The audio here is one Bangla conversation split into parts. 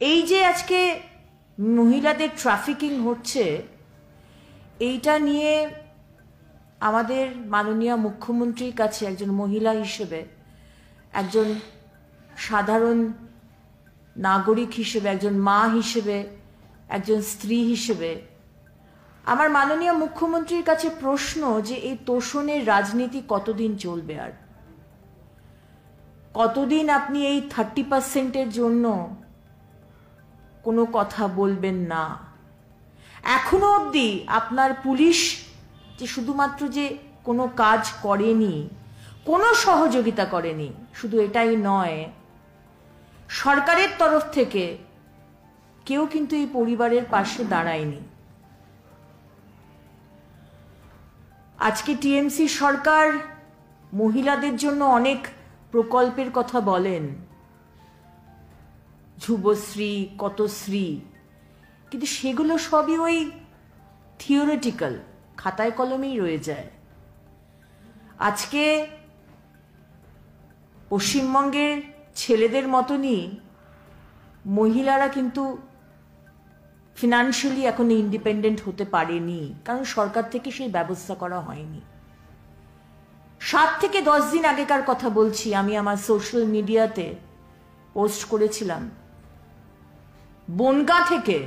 এই যে আজকে মহিলাদের ট্রাফিকিং হচ্ছে, এইটা নিয়ে আমাদের মাননীয় মুখ্যমন্ত্রীর কাছে একজন মহিলা হিসেবে, একজন সাধারণ নাগরিক হিসেবে, একজন মা হিসেবে, একজন স্ত্রী হিসেবে, আমার মাননীয় মুখ্যমন্ত্রীর কাছে প্রশ্ন যে এই তোষণের রাজনীতি কতদিন চলবে আর? কতদিন আপনি এই থার্টি পার্সেন্টের জন্য কোনো কথা বলবেন না। এখনও অবধি আপনার পুলিশ যে শুধুমাত্র যে কোনো কাজ করেনি, কোনো সহযোগিতা করেনি, শুধু এটাই নয়, সরকারের তরফ থেকে কেউ কিন্তু এই পরিবারের পাশে দাঁড়ায়নি। আজকে টিএমসি সরকার মহিলাদের জন্য অনেক প্রকল্পের কথা বলেন। যুবশ্রী কতশ্রী। কিন্তু সেগুলো সবই ওই থিওরিটিক্যাল খাতায় কলমেই রয়ে যায়। আজকে পশ্চিমবঙ্গের ছেলেদের মতনই মহিলারা কিন্তু ফিনান্সিয়ালি এখন ইন্ডিপেন্ডেন্ট হতে পারেনি, কারণ সরকার থেকে সেই ব্যবস্থা করা হয়নি। সাত থেকে দশ দিন আগেকার কথা বলছি, আমি আমার সোশ্যাল মিডিয়াতে পোস্ট করেছিলাম। বনগা থেকে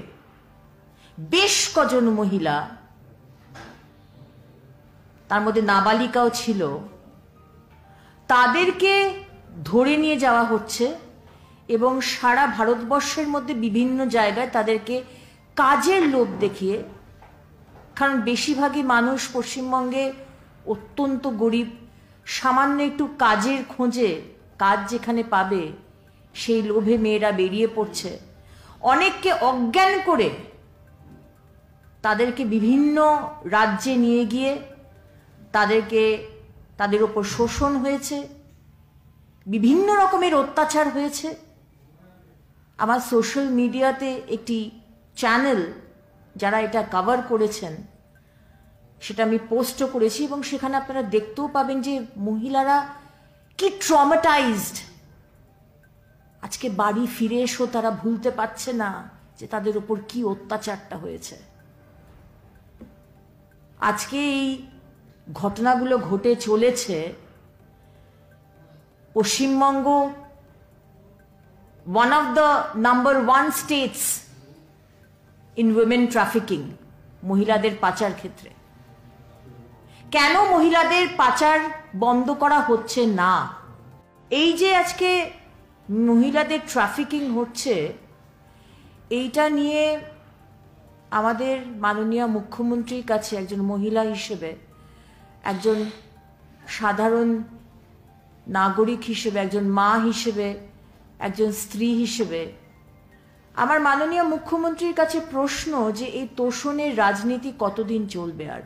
বেশ কজন মহিলা, তার মধ্যে নাবালিকাও ছিল, তাদেরকে ধরে নিয়ে যাওয়া হচ্ছে এবং সারা ভারতবর্ষের মধ্যে বিভিন্ন জায়গায় তাদেরকে কাজের লোভ দেখিয়ে, কারণ বেশিরভাগই মানুষ পশ্চিমবঙ্গে অত্যন্ত গরিব, সামান্য একটু কাজের খোঁজে, কাজ যেখানে পাবে, সেই লোভে মেয়েরা বেরিয়ে পড়ছে। অনেককে অজ্ঞান করে তাদেরকে বিভিন্ন রাজ্যে নিয়ে গিয়ে তাদেরকে তাদের ওপর শোষণ হয়েছে, বিভিন্ন রকমের অত্যাচার হয়েছে। আমার সোশ্যাল মিডিয়াতে একটি চ্যানেল যারা এটা কভার করেছেন, সেটা আমি পোস্টও করেছি এবং সেখানে আপনারা দেখতেও পাবেন যে মহিলারা কি ট্রমাটাইজড আজকে বাড়ি ফিরে এসেও তারা ভুলতে পারছে না যে তাদের উপর কি অত্যাচারটা হয়েছে। আজকে এই ঘটনাগুলো ঘটে চলেছে Paschimbanga one of the number one states in women trafficking মহিলাদের পাচার ক্ষেত্রে। কেন মহিলাদের পাচার বন্ধ করা হচ্ছে না? এই যে আজকে মহিলাদের ট্রাফিকিং হচ্ছে, এইটা নিয়ে আমাদের মাননীয় মুখ্যমন্ত্রীর কাছে একজন মহিলা হিসেবে, একজন সাধারণ নাগরিক হিসেবে, একজন মা হিসেবে, একজন স্ত্রী হিসেবে, আমার মাননীয় মুখ্যমন্ত্রীর কাছে প্রশ্ন যে এই তোষণের রাজনীতি কতদিন চলবে আর?